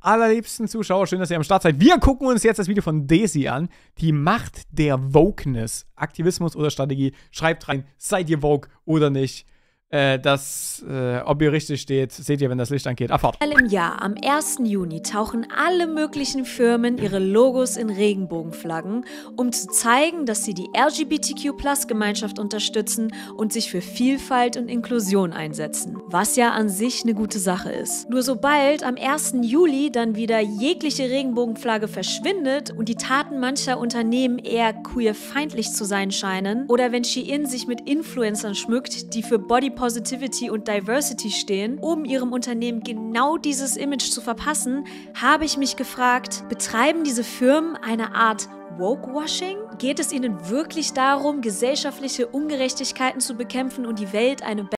allerliebsten Zuschauer, schön, dass ihr am Start seid. Wir gucken uns jetzt das Video von Daisy an. Die Macht der Wokeness. Aktivismus oder Strategie. Schreibt rein, seid ihr woke oder nicht? Äh, das, äh, ob ihr richtig steht, seht ihr, wenn das Licht angeht. Abfahrt. Im Jahr, am 1. Juni, tauchen alle möglichen Firmen ihre Logos in Regenbogenflaggen, um zu zeigen, dass sie die LGBTQ-Plus-Gemeinschaft unterstützen und sich für Vielfalt und Inklusion einsetzen. Was ja an sich eine gute Sache ist. Nur sobald am 1. Juli dann wieder jegliche Regenbogenflagge verschwindet und die Taten mancher Unternehmen eher queerfeindlich zu sein scheinen, oder wenn Shein sich mit Influencern schmückt, die für Body Positivity und Diversity stehen, um ihrem Unternehmen genau dieses Image zu verpassen, habe ich mich gefragt, betreiben diese Firmen eine Art Woke-Washing? Geht es ihnen wirklich darum, gesellschaftliche Ungerechtigkeiten zu bekämpfen und die Welt eine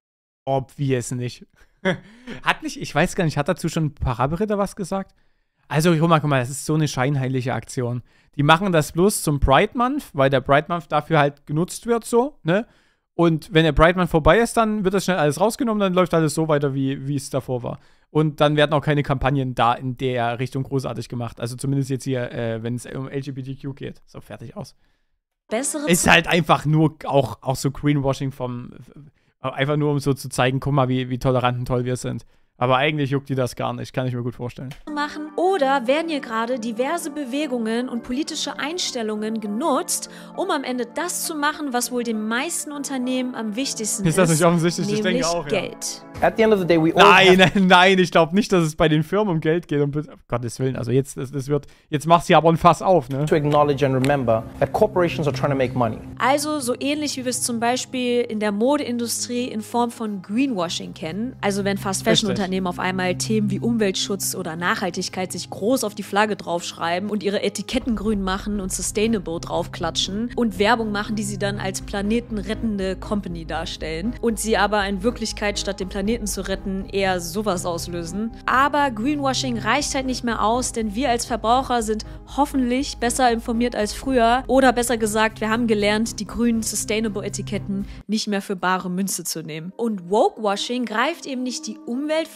Obvious nicht. hat nicht, ich weiß gar nicht, hat dazu schon Paraberitter was gesagt? Also, guck mal, guck mal, das ist so eine scheinheilige Aktion. Die machen das bloß zum Pride Month, weil der Pride Month dafür halt genutzt wird, so, ne? Und wenn der Brightman vorbei ist, dann wird das schnell alles rausgenommen, dann läuft alles so weiter, wie, wie es davor war. Und dann werden auch keine Kampagnen da in der Richtung großartig gemacht. Also zumindest jetzt hier, äh, wenn es um LGBTQ geht. So, fertig aus. bessere Ist halt einfach nur auch, auch so Greenwashing vom. Einfach nur, um so zu zeigen, guck mal, wie, wie tolerant und toll wir sind. Aber eigentlich juckt die das gar nicht, kann ich mir gut vorstellen. machen? Oder werden hier gerade diverse Bewegungen und politische Einstellungen genutzt, um am Ende das zu machen, was wohl den meisten Unternehmen am wichtigsten ist? Ist das nicht offensichtlich? Ich denke auch, ja. Geld. At the end of the day, we all Nein, nein, nein, ich glaube nicht, dass es bei den Firmen um Geld geht. Um, um Gottes Willen, also jetzt, das, das wird, jetzt machst du aber ein Fass auf, ne? to acknowledge and remember that corporations are trying to make money. Also so ähnlich wie wir es zum Beispiel in der Modeindustrie in Form von Greenwashing kennen. Also wenn Fast-Fashion-Unternehmen auf einmal Themen wie Umweltschutz oder Nachhaltigkeit sich groß auf die Flagge draufschreiben und ihre Etiketten grün machen und Sustainable draufklatschen und Werbung machen, die sie dann als planetenrettende Company darstellen und sie aber in Wirklichkeit statt den Planeten zu retten eher sowas auslösen. Aber Greenwashing reicht halt nicht mehr aus, denn wir als Verbraucher sind hoffentlich besser informiert als früher oder besser gesagt, wir haben gelernt, die grünen Sustainable-Etiketten nicht mehr für bare Münze zu nehmen. Und Woke-Washing greift eben nicht die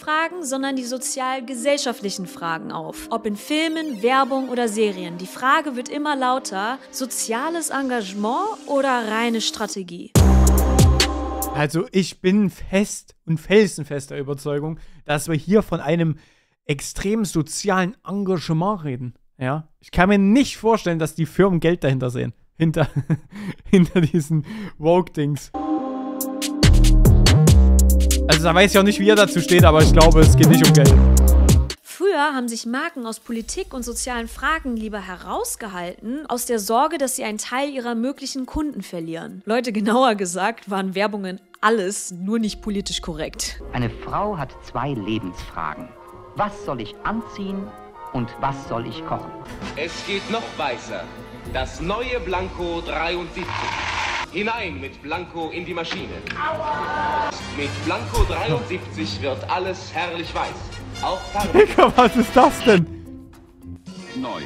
Umweltfragen, sondern die sozial-gesellschaftlichen Fragen auf. Ob in Filmen, Werbung oder Serien. Die Frage wird immer lauter, soziales Engagement oder reine Strategie? Also ich bin fest und felsenfester Überzeugung, dass wir hier von einem extrem sozialen Engagement reden. Ja, ich kann mir nicht vorstellen, dass die Firmen Geld dahinter sehen. Hinter, hinter diesen Woke-Dings. Also da weiß ich auch nicht, wie ihr dazu steht, aber ich glaube, es geht nicht um Geld. Früher haben sich Marken aus Politik und sozialen Fragen lieber herausgehalten, aus der Sorge, dass sie einen Teil ihrer möglichen Kunden verlieren. Leute, genauer gesagt, waren Werbungen alles, nur nicht politisch korrekt. Eine Frau hat zwei Lebensfragen. Was soll ich anziehen und was soll ich kochen? Es geht noch weißer. Das neue Blanco 73. Hinein mit Blanco in die Maschine. Mit Blanco 73 wird alles herrlich weiß. Auch Farbe. Digga, was ist das denn? Neu.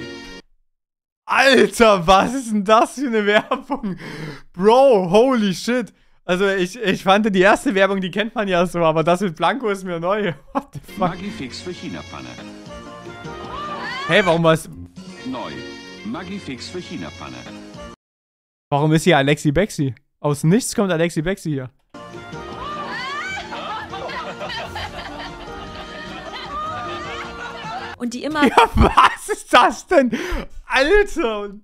Alter, was ist denn das für eine Werbung? Bro, holy shit. Also ich, ich fand die erste Werbung, die kennt man ja so, aber das mit Blanco ist mir neu. What the fuck? Magifix für China-Pfanne. Hey, warum was? Neu. Magifix für China-Pfanne. Warum ist hier Alexi Bexi? Aus nichts kommt Alexi Bexi hier. Und die immer Ja, was ist das denn? Alter!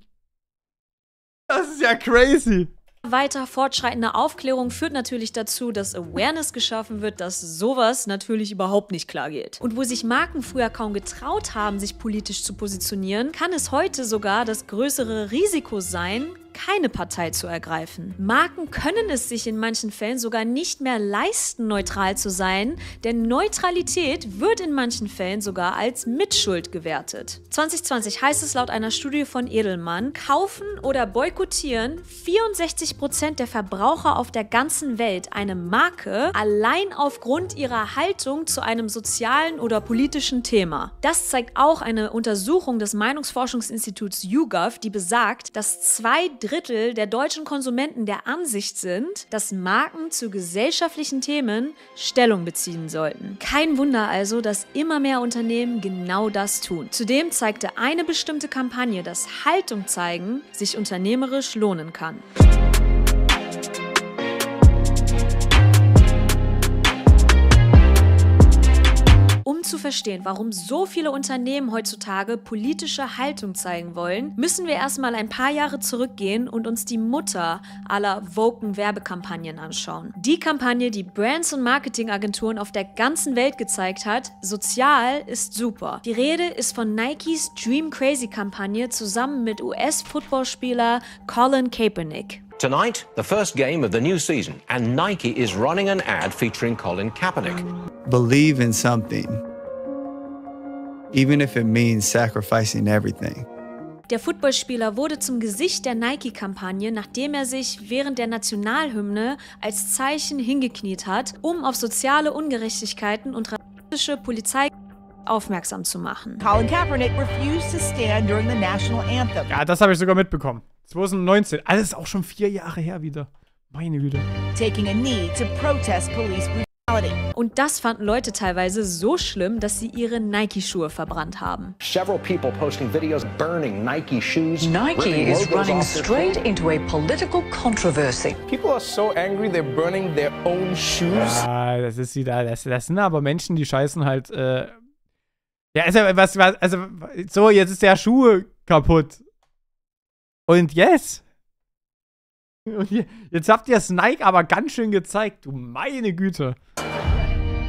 Das ist ja crazy. weiter fortschreitende Aufklärung führt natürlich dazu, dass Awareness geschaffen wird, dass sowas natürlich überhaupt nicht klar geht. Und wo sich Marken früher kaum getraut haben, sich politisch zu positionieren, kann es heute sogar das größere Risiko sein, keine Partei zu ergreifen. Marken können es sich in manchen Fällen sogar nicht mehr leisten, neutral zu sein, denn Neutralität wird in manchen Fällen sogar als Mitschuld gewertet. 2020 heißt es laut einer Studie von Edelmann, kaufen oder boykottieren 64% der Verbraucher auf der ganzen Welt eine Marke allein aufgrund ihrer Haltung zu einem sozialen oder politischen Thema. Das zeigt auch eine Untersuchung des Meinungsforschungsinstituts YouGov, die besagt, dass zwei Drittel der deutschen Konsumenten der Ansicht sind, dass Marken zu gesellschaftlichen Themen Stellung beziehen sollten. Kein Wunder also, dass immer mehr Unternehmen genau das tun. Zudem zeigte eine bestimmte Kampagne, dass Haltung zeigen sich unternehmerisch lohnen kann. Zu verstehen, warum so viele Unternehmen heutzutage politische Haltung zeigen wollen, müssen wir erstmal ein paar Jahre zurückgehen und uns die Mutter aller Woken Werbekampagnen anschauen. Die Kampagne, die Brands und Marketingagenturen auf der ganzen Welt gezeigt hat, sozial ist super. Die Rede ist von Nikes Dream Crazy Kampagne zusammen mit US-Footballspieler Colin Kaepernick. Tonight, the first game of the new season, and Nike is running an ad featuring Colin Kaepernick. Believe in something, even if it means sacrificing everything. Der Footballspieler wurde zum Gesicht der Nike-Kampagne, nachdem er sich während der Nationalhymne als Zeichen hingekniet hat, um auf soziale Ungerechtigkeiten und rassistische Polizei aufmerksam zu machen. Colin Kaepernick refused to stand during the national anthem. Ja, das habe ich sogar mitbekommen. 2019. Alles auch schon vier Jahre her wieder. Meine Güte. Taking a knee to protest police brutality. Und das fanden Leute teilweise so schlimm, dass sie ihre Nike-Schuhe verbrannt haben. Several people posting videos burning Nike shoes. Nike is running straight into a political controversy. People are so angry they're burning their own shoes. Ah, das ist wieder, das, das sind aber Menschen, die scheißen halt, äh, ja, also, was, was, also, so, jetzt ist der Schuh kaputt. Und yes. Und jetzt habt ihr Nike aber ganz schön gezeigt, du meine Güte.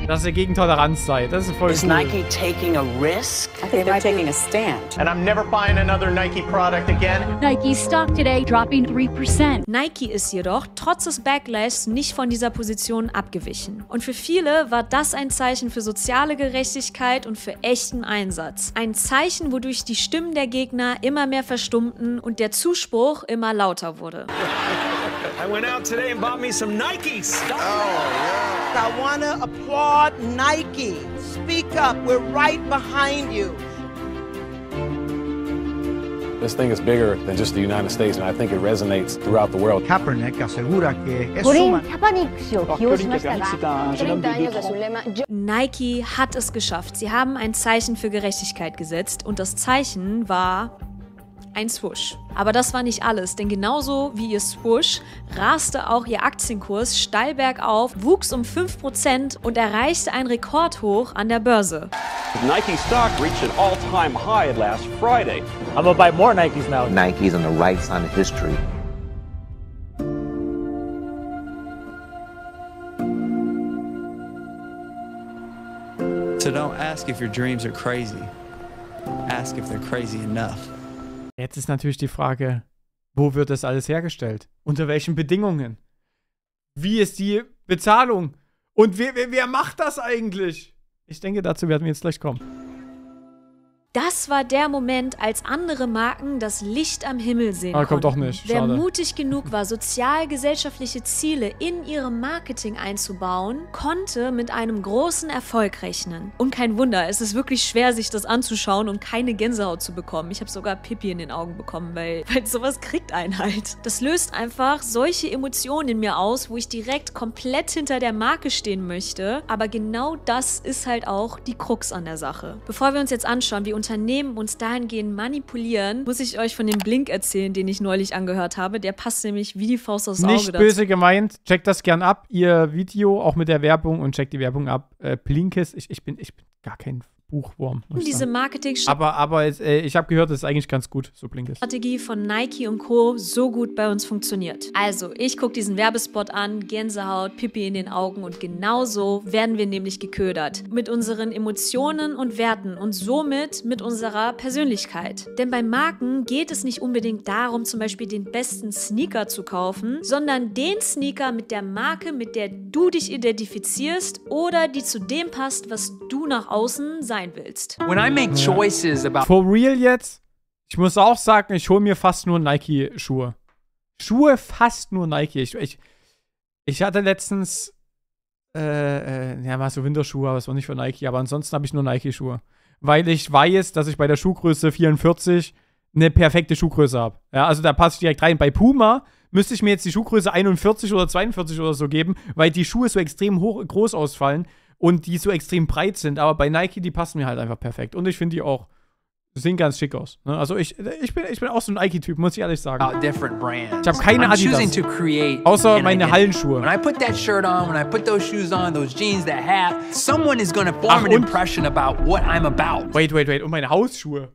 Dass ihr gegen Toleranz seid. Das ist voll Is cool. Nike taking a risk? I think they're taking a stand. And I'm never buying another Nike product again. Nike stock today dropping 3%. Nike ist jedoch trotz des Backlash nicht von dieser Position abgewichen. Und für viele war das ein Zeichen für soziale Gerechtigkeit und für echten Einsatz. Ein Zeichen, wodurch die Stimmen der Gegner immer mehr verstummten und der Zuspruch immer lauter wurde. I went out today and bought me some Nikes. Oh, yeah. I want to applaud Nike. Speak up. We're right behind you. This thing is bigger than just the United States, and I think it resonates throughout the world. Kaepernick asegura que es Colin Kaepernick Nike hat es geschafft. Sie haben ein Zeichen für Gerechtigkeit gesetzt und das Zeichen war ein Swoosh. Aber das war nicht alles, denn genauso wie ihr Swoosh raste auch ihr Aktienkurs steil bergauf, wuchs um 5% und erreichte ein Rekordhoch an der Börse. Nike stock reached an all-time high last Friday. I'm gonna buy more Nikes now. Nike's on the right side of history. So don't ask if your dreams are crazy. Ask if they're crazy enough. Jetzt ist natürlich die Frage, wo wird das alles hergestellt? Unter welchen Bedingungen? Wie ist die Bezahlung? Und wer, wer, wer macht das eigentlich? Ich denke, dazu werden wir jetzt gleich kommen. Das war der Moment, als andere Marken das Licht am Himmel sehen Ah, kommt konnten. doch nicht. Wer mutig genug war, sozial-gesellschaftliche Ziele in ihrem Marketing einzubauen, konnte mit einem großen Erfolg rechnen. Und kein Wunder, es ist wirklich schwer, sich das anzuschauen und keine Gänsehaut zu bekommen. Ich habe sogar Pipi in den Augen bekommen, weil, weil sowas kriegt einen halt. Das löst einfach solche Emotionen in mir aus, wo ich direkt komplett hinter der Marke stehen möchte. Aber genau das ist halt auch die Krux an der Sache. Bevor wir uns jetzt anschauen, wie Unternehmen uns dahingehend manipulieren, muss ich euch von dem Blink erzählen, den ich neulich angehört habe. Der passt nämlich wie die Faust aufs Auge Nicht dazu. böse gemeint, checkt das gern ab, ihr Video, auch mit der Werbung und checkt die Werbung ab. Äh, Blinkes, ich, ich, bin, ich bin gar kein Buchwurm. Diese marketing aber aber äh, ich habe gehört, das ist eigentlich ganz gut, so Blinkes. Strategie von Nike und Co. so gut bei uns funktioniert. Also, ich gucke diesen Werbespot an, Gänsehaut, Pipi in den Augen und genauso werden wir nämlich geködert. Mit unseren Emotionen und Werten und somit mit unserer Persönlichkeit. Denn bei Marken geht es nicht unbedingt darum, zum Beispiel den besten Sneaker zu kaufen, sondern den Sneaker mit der Marke, mit der du dich identifizierst oder die zu dem passt, was du nach außen sein willst. When I make choices about For real jetzt? Ich muss auch sagen, ich hole mir fast nur Nike-Schuhe. Schuhe fast nur Nike. Ich, ich, ich hatte letztens, äh, äh, ja, mal so Winterschuhe, aber es war nicht für Nike, aber ansonsten habe ich nur Nike-Schuhe. Weil ich weiß, dass ich bei der Schuhgröße 44 eine perfekte Schuhgröße habe. Ja, also da passe ich direkt rein. Bei Puma müsste ich mir jetzt die Schuhgröße 41 oder 42 oder so geben, weil die Schuhe so extrem hoch, groß ausfallen und die so extrem breit sind. Aber bei Nike, die passen mir halt einfach perfekt. Und ich finde die auch sehen ganz schick aus. Ne? Also ich, ich, bin, ich bin auch so ein Nike-Typ, muss ich ehrlich sagen. different brands. Ich habe keine Adidas. Außer meine. Hallenschuhe. When I put that shirt on, when I put those shoes on, those jeans, that hat, someone is to form Ach, an impression about what I'm about. Wait, wait, wait. Und meine Hausschuhe.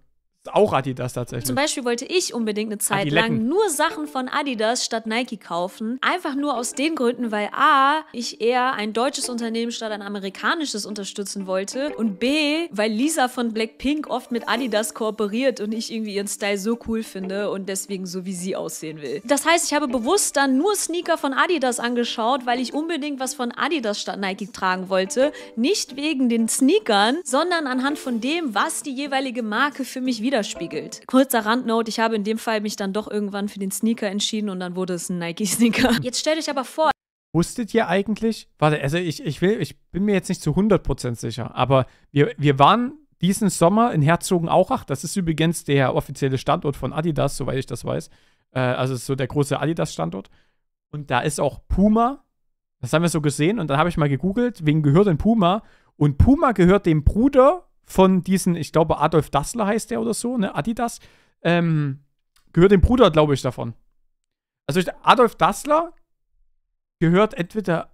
Auch Adidas tatsächlich. Zum Beispiel wollte ich unbedingt eine Zeit Adiletten. lang nur Sachen von Adidas statt Nike kaufen. Einfach nur aus den Gründen, weil A, ich eher ein deutsches Unternehmen statt ein amerikanisches unterstützen wollte und B, weil Lisa von Blackpink oft mit Adidas kooperiert und ich irgendwie ihren Style so cool finde und deswegen so wie sie aussehen will. Das heißt, ich habe bewusst dann nur Sneaker von Adidas angeschaut, weil ich unbedingt was von Adidas statt Nike tragen wollte. Nicht wegen den Sneakern, sondern anhand von dem, was die jeweilige Marke für mich widerspiegelt. Kurzer Randnote, ich habe in dem Fall mich dann doch irgendwann für den Sneaker entschieden und dann wurde es ein Nike-Sneaker. Jetzt stellt euch aber vor, Wusstet ihr eigentlich? Warte, also ich, ich, will, ich bin mir jetzt nicht zu 100% sicher, aber wir, wir waren diesen Sommer in Herzogenaurach. Das ist übrigens der offizielle Standort von Adidas, soweit ich das weiß. Äh, also es ist so der große Adidas-Standort. Und da ist auch Puma. Das haben wir so gesehen. Und dann habe ich mal gegoogelt, wegen gehört denn Puma. Und Puma gehört dem Bruder von diesen, ich glaube Adolf Dassler heißt der oder so, ne? Adidas. Ähm, gehört dem Bruder, glaube ich, davon. Also Adolf Dassler gehört entweder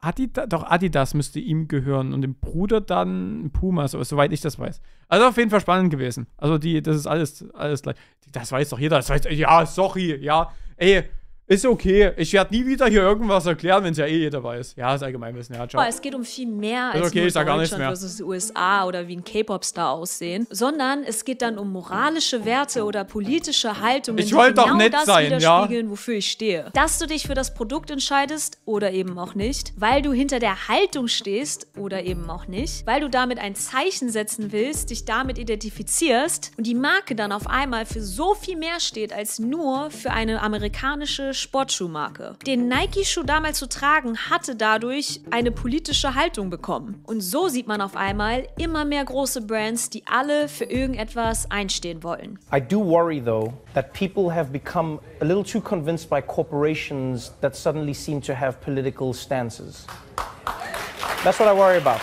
Adidas, doch Adidas müsste ihm gehören und dem Bruder dann Puma, so, soweit ich das weiß. Also auf jeden Fall spannend gewesen. Also die, das ist alles, alles gleich. Das weiß doch jeder. Das weiß, ja, sorry, ja, ey, ist okay. Ich werde nie wieder hier irgendwas erklären, wenn es ja eh jeder weiß. Ja, ist Allgemeinwissen, ja, ciao. Aber es geht um viel mehr als okay, nur ich sag gar Deutschland mehr. versus die USA oder wie ein K-Pop-Star aussehen, sondern es geht dann um moralische Werte oder politische Haltungen, Ich wollte doch genau nett das sein, ja? widerspiegeln, wofür ich stehe. Dass du dich für das Produkt entscheidest oder eben auch nicht, weil du hinter der Haltung stehst oder eben auch nicht, weil du damit ein Zeichen setzen willst, dich damit identifizierst und die Marke dann auf einmal für so viel mehr steht als nur für eine amerikanische Sportschuhmarke. Den Nike-Schuh damals zu tragen, hatte dadurch eine politische Haltung bekommen. Und so sieht man auf einmal immer mehr große Brands, die alle für irgendetwas einstehen wollen. I do worry, though, that people have become a little too convinced by corporations that suddenly seem to have political stances. That's what I worry about.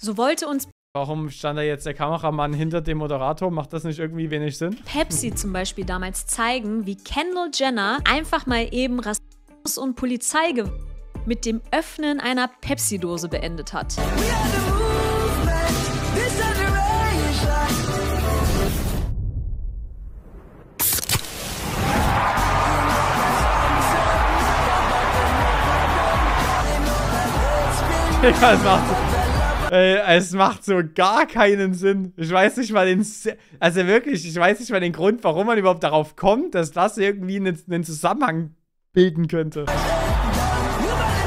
So wollte uns Warum stand da jetzt der Kameramann hinter dem Moderator? Macht das nicht irgendwie wenig Sinn? Pepsi zum Beispiel damals zeigen, wie Kendall Jenner einfach mal eben Rassismus und Polizei mit dem Öffnen einer Pepsi-Dose beendet hat. Es macht, so, äh, es macht so gar keinen Sinn. Ich weiß nicht mal den. Also wirklich, ich weiß nicht mal den Grund, warum man überhaupt darauf kommt, dass das irgendwie einen, einen Zusammenhang bilden könnte.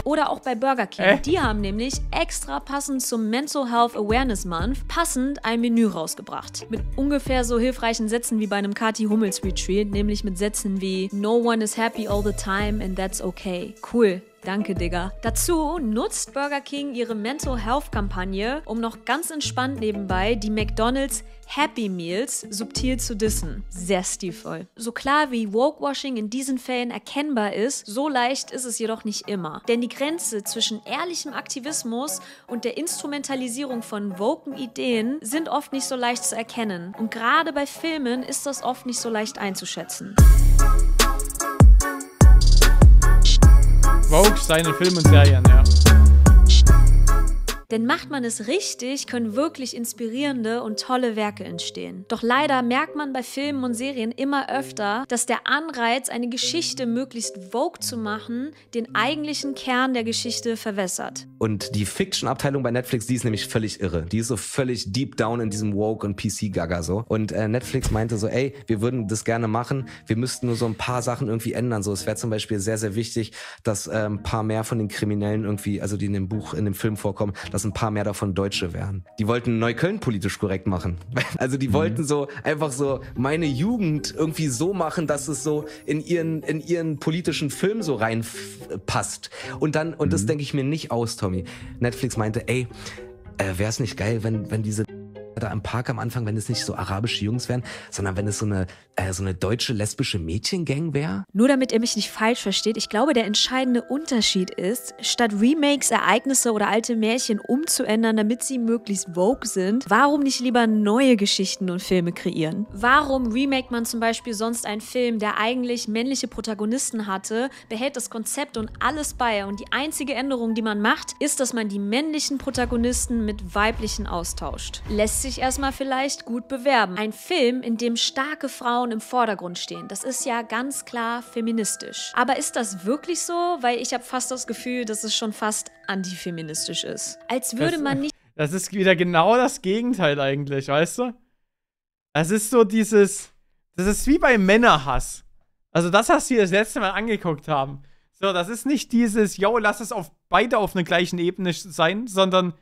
Oder auch bei Burger King. Äh? Die haben nämlich extra passend zum Mental Health Awareness Month passend ein Menü rausgebracht. Mit ungefähr so hilfreichen Sätzen wie bei einem Kati Hummels Retreat, nämlich mit Sätzen wie No one is happy all the time and that's okay. Cool. Danke, Digga. Dazu nutzt Burger King ihre Mental Health Kampagne, um noch ganz entspannt nebenbei die McDonald's Happy Meals subtil zu dissen. Sehr stilvoll. So klar wie Woke-Washing in diesen Fällen erkennbar ist, so leicht ist es jedoch nicht immer. Denn die Grenze zwischen ehrlichem Aktivismus und der Instrumentalisierung von woken Ideen sind oft nicht so leicht zu erkennen. Und gerade bei Filmen ist das oft nicht so leicht einzuschätzen. Vogue, seine Filme und Serien, ja. Denn macht man es richtig, können wirklich inspirierende und tolle Werke entstehen. Doch leider merkt man bei Filmen und Serien immer öfter, dass der Anreiz, eine Geschichte möglichst vogue zu machen, den eigentlichen Kern der Geschichte verwässert. Und die Fiction-Abteilung bei Netflix, die ist nämlich völlig irre. Die ist so völlig deep down in diesem Woke- und PC-Gaga so. Und äh, Netflix meinte so, ey, wir würden das gerne machen, wir müssten nur so ein paar Sachen irgendwie ändern. So, es wäre zum Beispiel sehr, sehr wichtig, dass äh, ein paar mehr von den Kriminellen irgendwie, also die in dem Buch, in dem Film vorkommen, dass ein paar mehr davon Deutsche wären. Die wollten Neukölln politisch korrekt machen. Also die wollten so einfach so meine Jugend irgendwie so machen, dass es so in ihren, in ihren politischen Film so reinpasst. Und dann, und das denke ich mir nicht aus, Tommy. Netflix meinte, ey, äh, wäre es nicht geil, wenn, wenn diese da im Park am Anfang, wenn es nicht so arabische Jungs wären, sondern wenn es so eine, äh, so eine deutsche lesbische Mädchengang wäre? Nur damit ihr mich nicht falsch versteht, ich glaube, der entscheidende Unterschied ist, statt Remakes, Ereignisse oder alte Märchen umzuändern, damit sie möglichst vogue sind, warum nicht lieber neue Geschichten und Filme kreieren? Warum remake man zum Beispiel sonst einen Film, der eigentlich männliche Protagonisten hatte, behält das Konzept und alles bei und die einzige Änderung, die man macht, ist, dass man die männlichen Protagonisten mit weiblichen austauscht. Lässt sich erstmal vielleicht gut bewerben. Ein Film, in dem starke Frauen im Vordergrund stehen, das ist ja ganz klar feministisch. Aber ist das wirklich so? Weil ich habe fast das Gefühl, dass es schon fast antifeministisch ist. Als würde Das- man nicht Das ist wieder genau das Gegenteil eigentlich, weißt du? Es ist so dieses. Das ist wie bei Männerhass. Also, das, was wir das letzte Mal angeguckt haben. So, das ist nicht dieses, yo, lass es auf beide auf einer gleichen Ebene sein, sondern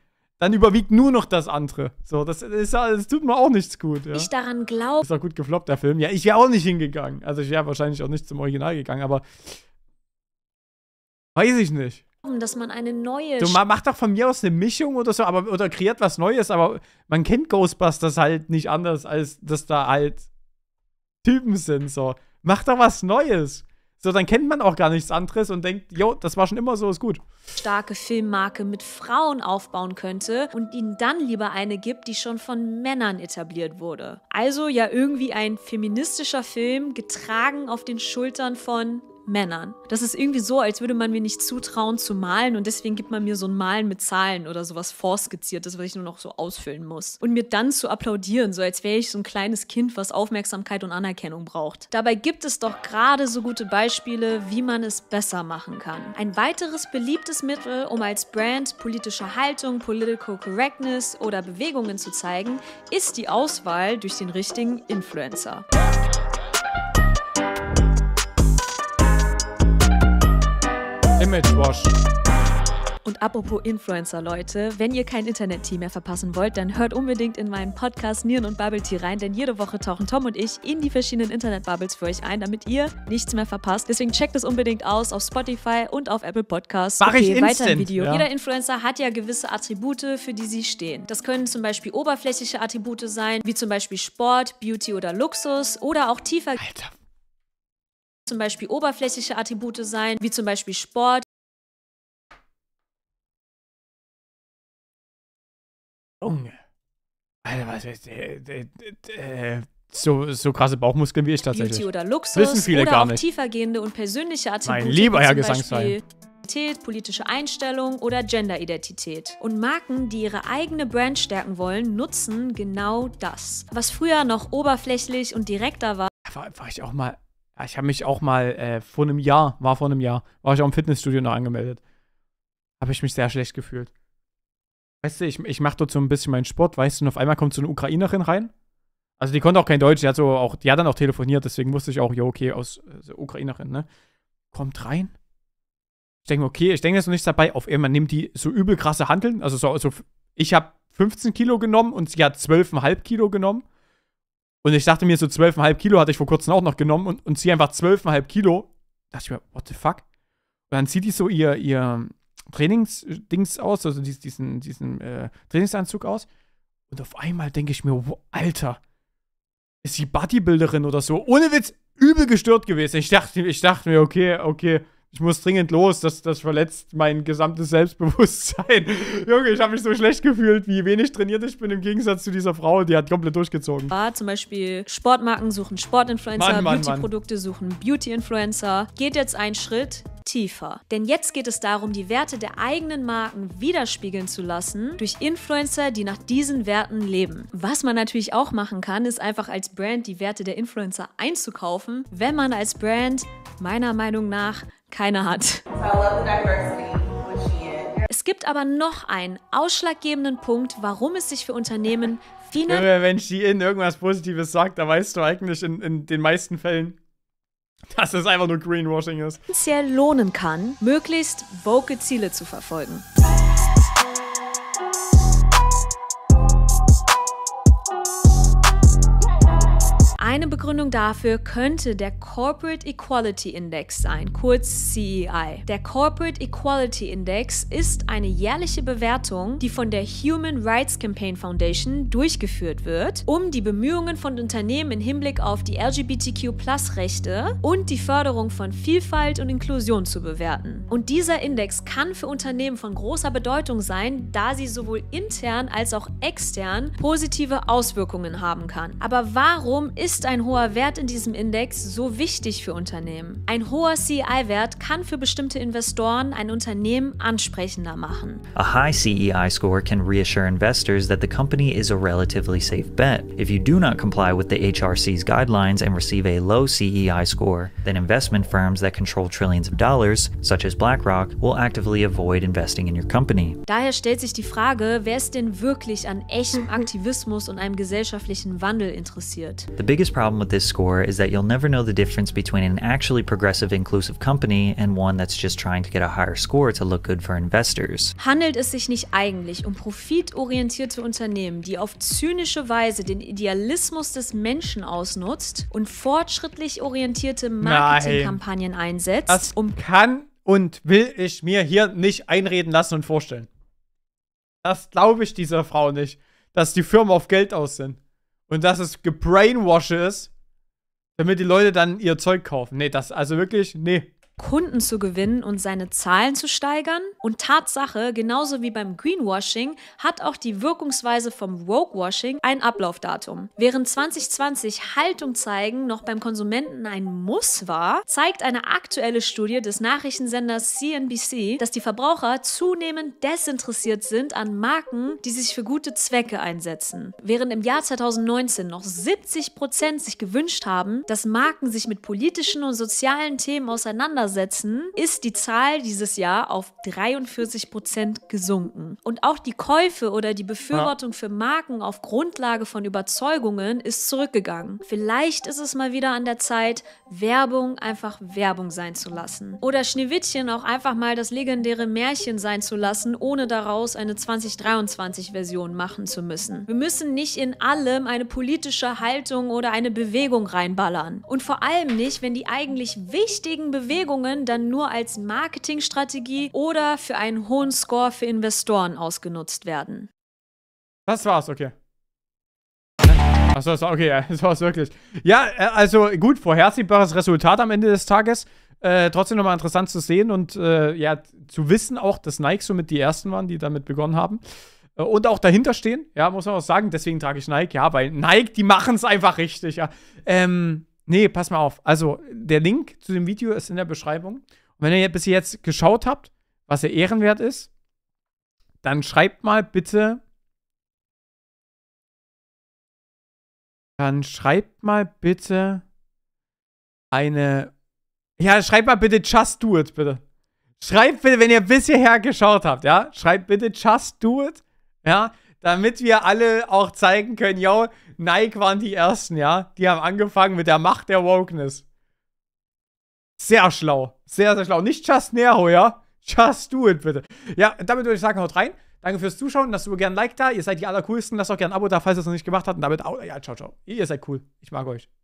dann überwiegt nur noch das andere. So, das ist das tut mir auch nichts gut. Ja. ich daran glaube, Ist auch gut gefloppt, der Film. Ja, ich wäre auch nicht hingegangen. Also, ich wäre wahrscheinlich auch nicht zum Original gegangen, aber. Weiß ich nicht. dass man eine neue Du ma- mach doch von mir aus eine Mischung oder so, aber oder kreiert was Neues, aber man kennt Ghostbusters halt nicht anders, als dass da halt Typen sind. So. Mach doch was Neues. So, dann kennt man auch gar nichts anderes und denkt, jo, das war schon immer so, ist gut. starke Filmmarke mit Frauen aufbauen könnte und ihnen dann lieber eine gibt, die schon von Männern etabliert wurde. Also ja irgendwie ein feministischer Film, getragen auf den Schultern von Männern. Das ist irgendwie so, als würde man mir nicht zutrauen zu malen und deswegen gibt man mir so ein Malen mit Zahlen oder sowas vorskizziertes, was ich nur noch so ausfüllen muss. Und mir dann zu applaudieren, so als wäre ich so ein kleines Kind, was Aufmerksamkeit und Anerkennung braucht. Dabei gibt es doch gerade so gute Beispiele, wie man es besser machen kann. Ein weiteres beliebtes Mittel, um als Brand politische Haltung, Political Correctness oder Bewegungen zu zeigen, ist die Auswahl durch den richtigen Influencer. Image Wash. Und apropos Influencer, Leute, wenn ihr kein Internet-Team mehr verpassen wollt, dann hört unbedingt in meinen Podcast Nieren und Bubble Tea rein, denn jede Woche tauchen Tom und ich in die verschiedenen Internet-Bubbles für euch ein, damit ihr nichts mehr verpasst. Deswegen checkt es unbedingt aus auf Spotify und auf Apple Podcasts. Mach ich weiter im Video. ja. Jeder Influencer hat ja gewisse Attribute, für die sie stehen. Das können zum Beispiel oberflächliche Attribute sein, wie zum Beispiel Sport, Beauty oder Luxus oder auch tiefer. Alter. Zum Beispiel oberflächliche Attribute sein, wie zum Beispiel Sport, Junge. Alter, was ist äh, äh, äh, so, so krasse Bauchmuskeln wie ich tatsächlich. Beauty oder Luxus Wissen viele oder gar auch nicht. tiefergehende und persönliche Attribute. Mein lieber Herr Gesangsverein. Politische Einstellung oder Genderidentität. Und Marken, die ihre eigene Brand stärken wollen, nutzen genau das. Was früher noch oberflächlich und direkter war, War, war ich auch mal. Ich habe mich auch mal äh, vor einem Jahr, war vor einem Jahr, war ich auch im Fitnessstudio noch angemeldet. Habe ich mich sehr schlecht gefühlt. Weißt du, ich, ich mache dort so ein bisschen meinen Sport, weißt du, und auf einmal kommt so eine Ukrainerin rein. Also die konnte auch kein Deutsch, die hat so auch, die hat dann auch telefoniert, deswegen wusste ich auch, ja, okay, aus äh, so Ukrainerin, ne? Kommt rein. Ich denke mir, okay, ich denke, da ist noch nichts dabei. Auf einmal nimmt die so übel krasse Handeln. Also so, also ich habe 15 Kilo genommen und sie hat 12,5 Kilo genommen. Und ich dachte mir, so 12,5 Kilo hatte ich vor kurzem auch noch genommen und, und sie einfach 12,5 Kilo. Da dachte ich mir, what the fuck? Und dann zieht die so ihr, ihr Trainingsdings aus, also dies- diesen, diesen äh, Trainingsanzug aus. Und auf einmal denke ich mir, wow, Alter, ist sie Bodybuilderin oder so? Ohne Witz, übel gestört gewesen. Ich dachte, ich dachte mir, okay, okay, ich muss dringend los, das, das verletzt mein gesamtes Selbstbewusstsein. Junge, ich habe mich so schlecht gefühlt, wie wenig trainiert ich bin im Gegensatz zu dieser Frau, die hat komplett durchgezogen. war zum Beispiel Sportmarken suchen Sportinfluencer, Beauty-Produkte suchen Beauty-Influencer. Geht jetzt einen Schritt tiefer. Denn jetzt geht es darum, die Werte der eigenen Marken widerspiegeln zu lassen durch Influencer, die nach diesen Werten leben. Was man natürlich auch machen kann, ist einfach als Brand die Werte der Influencer einzukaufen, wenn man als Brand meiner Meinung nach keine hat. Es gibt aber noch einen ausschlaggebenden Punkt, warum es sich für Unternehmen finanziell wenn Shein irgendwas Positives sagt, da weißt du eigentlich in, in den meisten Fällen, dass es einfach nur Greenwashing ist. finanziell lohnen kann, möglichst woke Ziele zu verfolgen. Eine Begründung dafür könnte der Corporate Equality Index sein, kurz CEI. Der Corporate Equality Index ist eine jährliche Bewertung, die von der Human Rights Campaign Foundation durchgeführt wird, um die Bemühungen von Unternehmen im Hinblick auf die LGBTQ-Rechte und die Förderung von Vielfalt und Inklusion zu bewerten. Und dieser Index kann für Unternehmen von großer Bedeutung sein, da sie sowohl intern als auch extern positive Auswirkungen haben kann. Aber warum ist ein hoher Wert in diesem Index so wichtig für Unternehmen? Ein hoher CEI-Wert kann für bestimmte Investoren ein Unternehmen ansprechender machen. A high CEI score can reassure investors that the company is a relatively safe bet. If you do not comply with the HRC's guidelines and receive a low CEI score, then investment firms that control trillions of dollars, such as BlackRock, will actively avoid investing in your company. Daher stellt sich die Frage, wer ist denn wirklich an echtem Aktivismus und einem gesellschaftlichen Wandel interessiert? The biggest problem with this score is that you'll never know the difference between an actually progressive inclusive company and one that's just trying to get a higher score to look good for investors. Handelt es sich nicht eigentlich um profitorientierte Unternehmen, die auf zynische Weise den Idealismus des Menschen ausnutzt und fortschrittlich orientierte Marketingkampagnen einsetzt? Das um kann und will ich mir hier nicht einreden lassen und vorstellen. Das glaube ich dieser Frau nicht, dass die Firmen auf Geld aus sind. Und dass es gebrainwash ist, damit die Leute dann ihr Zeug kaufen. Nee, das, also wirklich, nee. Kunden zu gewinnen und seine Zahlen zu steigern. Und Tatsache, genauso wie beim Greenwashing, hat auch die Wirkungsweise vom Rogewashing ein Ablaufdatum. Während 2020 Haltung zeigen noch beim Konsumenten ein Muss war, zeigt eine aktuelle Studie des Nachrichtensenders CNBC, dass die Verbraucher zunehmend desinteressiert sind an Marken, die sich für gute Zwecke einsetzen. Während im Jahr 2019 noch 70 Prozent sich gewünscht haben, dass Marken sich mit politischen und sozialen Themen auseinandersetzen, ist die Zahl dieses Jahr auf 43 Prozent gesunken. Und auch die Käufe oder die Befürwortung für Marken auf Grundlage von Überzeugungen ist zurückgegangen. Vielleicht ist es mal wieder an der Zeit, Werbung einfach Werbung sein zu lassen. Oder Schneewittchen auch einfach mal das legendäre Märchen sein zu lassen, ohne daraus eine 2023-Version machen zu müssen. Wir müssen nicht in allem eine politische Haltung oder eine Bewegung reinballern. Und vor allem nicht, wenn die eigentlich wichtigen Bewegungen dann nur als Marketingstrategie oder für einen hohen Score für Investoren ausgenutzt werden. Das war's, okay. Achso, okay, das war's wirklich. Ja, äh, also gut, vorhersehbares Resultat am Ende des Tages. Äh, trotzdem nochmal interessant zu sehen und äh, ja, zu wissen auch, dass Nike somit die ersten waren, die damit begonnen haben. Äh, und auch dahinter stehen, ja, muss man auch sagen. Deswegen trage ich Nike, ja, weil Nike, die machen es einfach richtig, ja. Ähm, Nee, pass mal auf. Also, der Link zu dem Video ist in der Beschreibung. Und wenn ihr bis jetzt geschaut habt, was ja ehrenwert ist, dann schreibt mal bitte. Dann schreibt mal bitte eine. Ja, schreibt mal bitte Just Do It, bitte. Schreibt bitte, wenn ihr bis hierher geschaut habt, ja? Schreibt bitte Just Do It, ja? Damit wir alle auch zeigen können, yo, Nike waren die ersten, ja. Die haben angefangen mit der Macht der Wokeness. Sehr schlau. Sehr, sehr schlau. Nicht just Nero, ja. Just do it, bitte. Ja, damit würde ich sagen, haut rein. Danke fürs Zuschauen. Lasst du gerne ein Like da. Ihr seid die allercoolsten. Lasst auch gerne ein Abo da, falls ihr es noch nicht gemacht habt. Und damit, au, ja, ciao, ciao. Ihr seid cool. Ich mag euch.